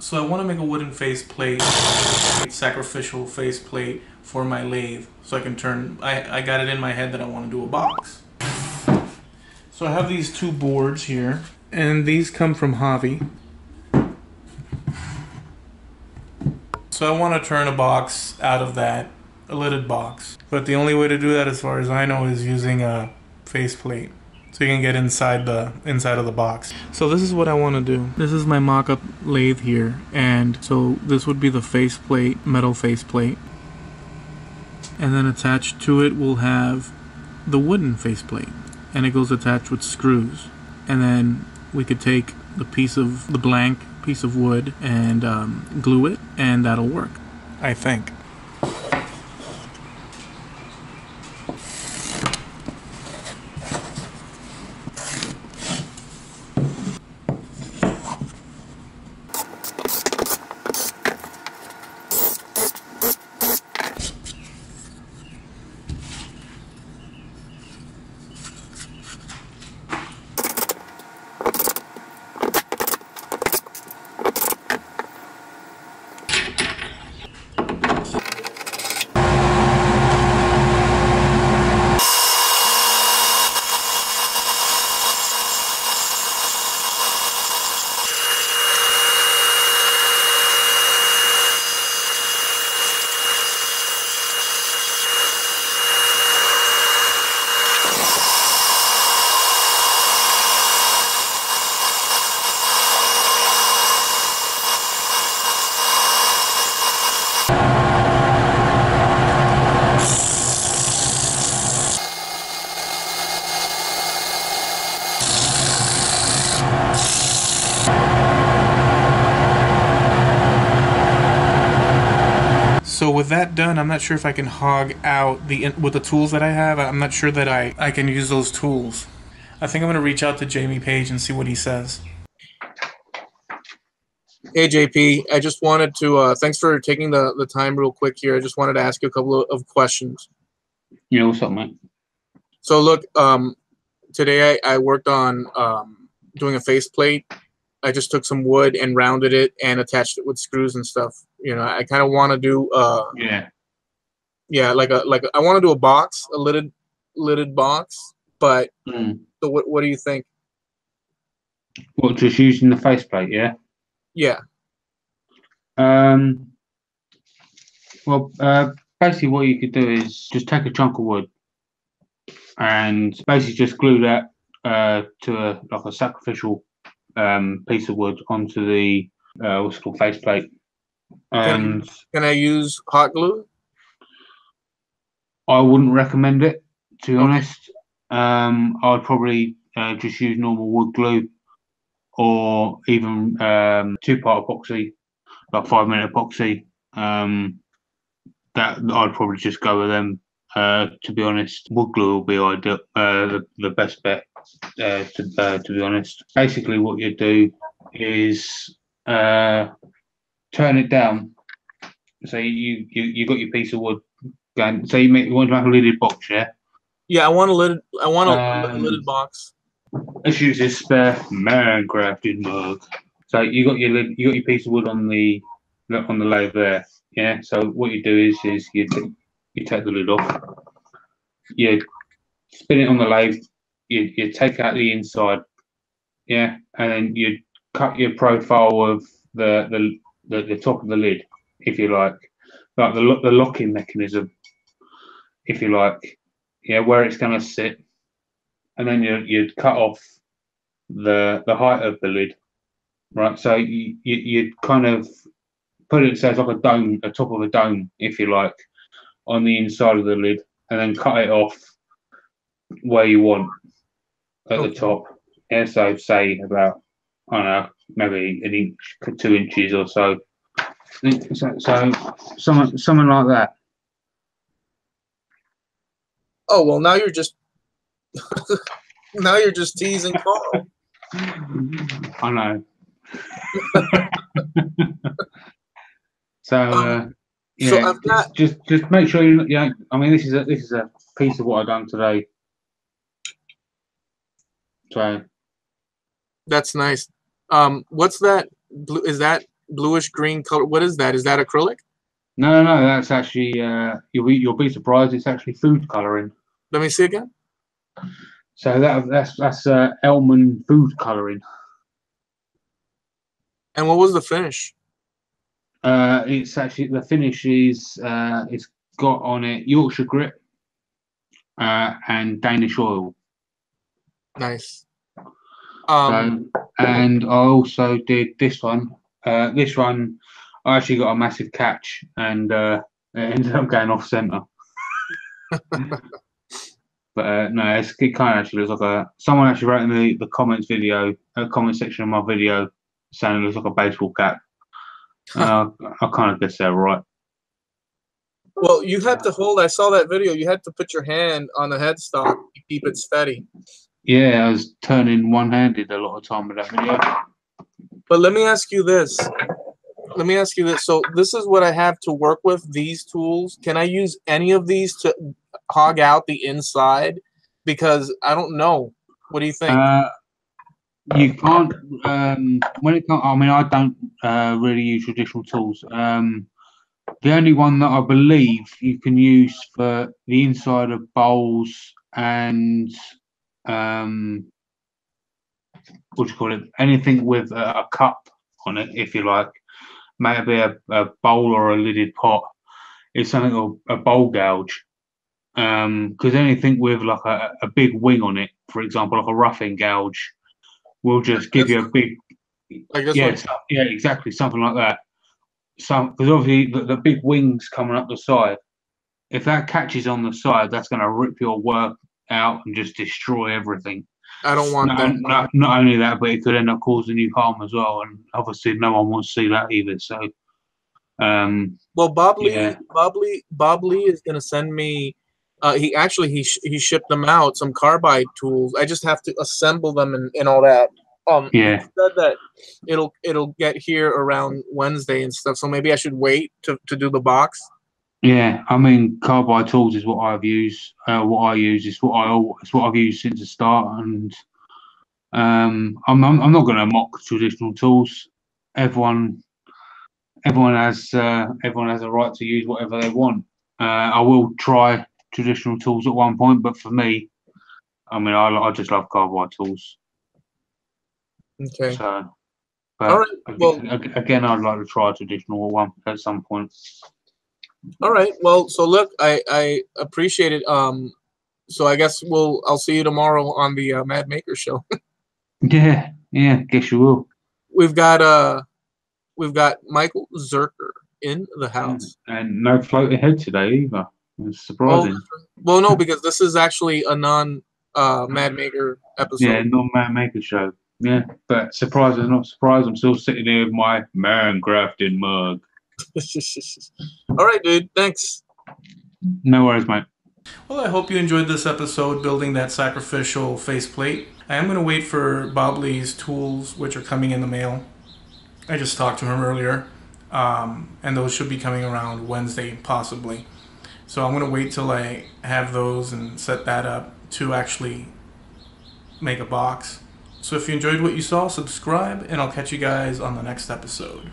So I want to make a wooden faceplate, sacrificial faceplate for my lathe, so I can turn. I I got it in my head that I want to do a box. So I have these two boards here, and these come from Javi. So I want to turn a box out of that, a lidded box. But the only way to do that, as far as I know, is using a faceplate. So you can get inside the inside of the box. So this is what I want to do. This is my mock-up lathe here, and so this would be the faceplate, metal faceplate, and then attached to it we'll have the wooden faceplate, and it goes attached with screws, and then we could take the piece of the blank piece of wood and um, glue it, and that'll work. I think. So with that done, I'm not sure if I can hog out the with the tools that I have. I'm not sure that I I can use those tools. I think I'm gonna reach out to Jamie Page and see what he says. Hey JP, I just wanted to uh, thanks for taking the, the time real quick here. I just wanted to ask you a couple of, of questions. You know what's up, mate? So look, um, today I, I worked on um, doing a faceplate. I just took some wood and rounded it and attached it with screws and stuff. You know, I kind of want to do uh, Yeah. yeah, like a like a, I want to do a box, a lidded lidded box. But Mm. so what what do you think? What, just using the faceplate, yeah? Yeah, Um, well, uh, basically, what you could do is just take a chunk of wood and basically just glue that uh, to a like a sacrificial um, piece of wood onto the uh, what's it called faceplate. And can I use hot glue? I wouldn't recommend it, to be Okay. honest. Um, I'd probably uh, just use normal wood glue or even um, two part epoxy, like five minute epoxy. Um, that I'd probably just go with them. Uh, to be honest, wood glue will be ideal, uh, the, the best bet. Uh, to, uh, to be honest, basically what you do is uh, turn it down. So you you you got your piece of wood going. So you make you want to make a lidded box, yeah? Yeah, I want a lidded. I want a Um, lidded box. Let's use this spare man-crafted mug. So you got your lid, you got your piece of wood on the on the lathe there, yeah. So what you do is is you you take the lid off, you spin it on the lathe, you you take out the inside, yeah, and then you cut your profile of the the the, the top of the lid, if you like, like the the locking mechanism, if you like, yeah, where it's going to sit. And then you you'd cut off the the height of the lid, right? So you you you'd kind of put it it's like a dome, a top of a dome, if you like, on the inside of the lid, and then cut it off where you want at the Okay. top. Yeah, so say about I don't know, maybe an inch, two inches or so. So, so something something like that. Oh well, now you're just now you're just teasing Carl. I know. so, uh, yeah, so I've got- just, just just make sure you. Yeah, I mean, this is a this is a piece of what I've done today. So, That's nice. Um, what's that? Blue? Is that bluish green color. What is that? Is that acrylic? No, no, no. That's actually uh, you'll be you'll be surprised. It's actually food coloring. Let me see again. So that that's that's uh, Elman food coloring. And what was the finish? Uh, it's actually the finish is uh, it's got on it Yorkshire grit uh, and Danish oil. Nice. Um, so, and I also did this one. Uh, this one, I actually got a massive catch, and uh, it ended up going off center. but uh, no, it's, it kind of actually looks like a. Someone actually wrote in the, the comments video, uh, comment section of my video, saying it looks like a baseball cap. uh, I kind of guess they're right. Well, you had to hold. I saw that video. You had to put your hand on the headstock to keep it steady. Yeah, I was turning one-handed a lot of time with that video. But let me ask you this. Let me ask you this. So this is what I have to work with. These tools. Can I use any of these to hog out the inside? Because I don't know. What do you think? Uh, you can't. Um, when it comes, I mean, I don't uh, really use traditional tools. Um, the only one that I believe you can use for the inside of bowls and um, what do you call it? Anything with a, a cup on it, if you like, maybe a, a bowl or a lidded pot. It's something a bowl gouge. Because um, anything with like a, a big wing on it, for example, like a roughing gouge, will just give you a big. Like this yeah, so- yeah, exactly, something like that. Some because obviously the, the big wings coming up the side. If that catches on the side, that's going to rip your work out and just destroy everything. I don't want Not, that. not, not only that, but it could end up causing you harm as well. And obviously, no one wants to see that either. So, um, Well, Bob Lee, Yeah. Bob Lee, Bob Lee is gonna send me. Uh, he actually he sh- he shipped them out some carbide tools. I just have to assemble them and, and all that. Um, yeah, said that it'll it'll get here around Wednesday and stuff. So maybe I should wait to, to do the box. Yeah. I mean, carbide tools is what I've used. Uh, what I use is what I it's what I've used since the start. And um, I'm I'm, I'm not going to mock traditional tools. Everyone everyone has uh, everyone has a right to use whatever they want. Uh, I will try traditional tools at one point, but for me, I mean, I, I just love carbide tools. Okay. So, but All right, well- ag- again, I'd like to try traditional one at some point. All right. Well, so look, I I appreciate it. Um, so I guess we'll I'll see you tomorrow on the uh, Mad Maker show. Yeah, yeah, guess you will. we've got uh, we've got Michael Zerker in the house. And no floating head today either. It's surprising. Well, no, because this is actually a non uh Mad Maker episode. yeah, non Mad maker show. Yeah, but surprised or not surprised, I'm still sitting here with my man grafted mug. All right, dude. Thanks. No worries, mate. Well, I hope you enjoyed this episode building that sacrificial faceplate. I am going to wait for Bob Lee's tools, which are coming in the mail. I just talked to him earlier, um, and those should be coming around Wednesday, possibly. So I'm going to wait till I have those and set that up to actually make a box. So if you enjoyed what you saw, subscribe, and I'll catch you guys on the next episode.